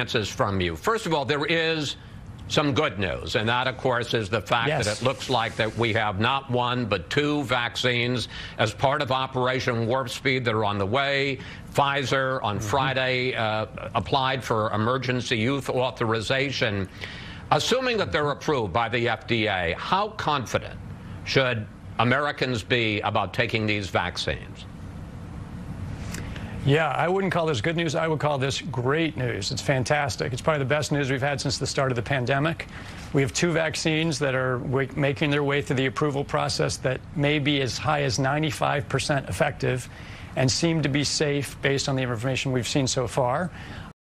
answers from you. First of all, there is some good news, and that, of course, is the fact Yes. that it looks like that we have not one but two vaccines as part of Operation Warp Speed that are on the way. Pfizer on Friday uh, applied for emergency use authorization. Assuming that they're approved by the FDA, how confident should Americans be about taking these vaccines? Yeah, I wouldn't call this good news. I would call this great news. It's fantastic. It's probably the best news we've had since the start of the pandemic. We have two vaccines that are making their way through the approval process that may be as high as 95% effective and seem to be safe based on the information we've seen so far.